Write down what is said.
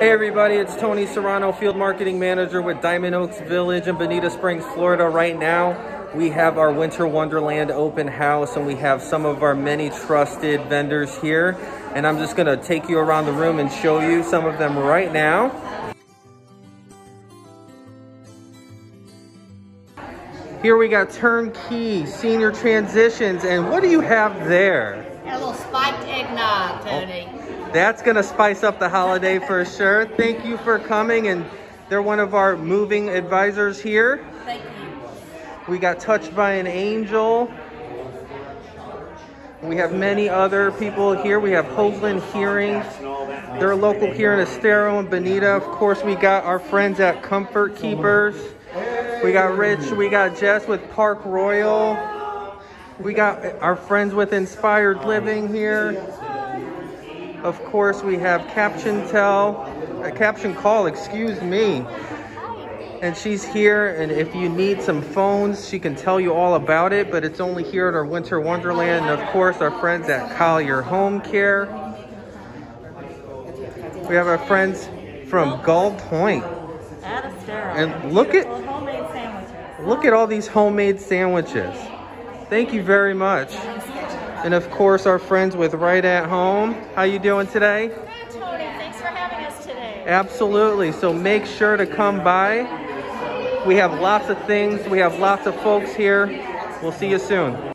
Hey everybody, it's Tony Serrano, Field Marketing Manager with Diamond Oaks Village in Bonita Springs, Florida. Right now, we have our Winter Wonderland open house and we have some of our many trusted vendors here. And I'm just gonna take you around the room and show you some of them right now. Here we got turnkey, senior transitions, and what do you have there? A little spiked eggnog, Tony. Oh. That's gonna spice up the holiday for sure. Thank you for coming and they're one of our moving advisors here. Thank you. We got touched by an angel. We have many other people here. We have Hoagland Hearing. They're local here in Estero and Bonita. Of course, we got our friends at Comfort Keepers. We got Rich, we got Jess with Park Royal. We got our friends with Inspired Living here. Of course, we have Caption Tell, uh, Caption Call, excuse me. And she's here, and if you need some phones, she can tell you all about it, but it's only here at our Winter Wonderland. And of course, our friends at Collier Home Care. We have our friends from Gull Point. And look at look at all these homemade sandwiches. Thank you very much. And of course, our friends with Right at Home. How you doing today? Good, Tony. Thanks for having us today. Absolutely. So make sure to come by. We have lots of things. We have lots of folks here. We'll see you soon.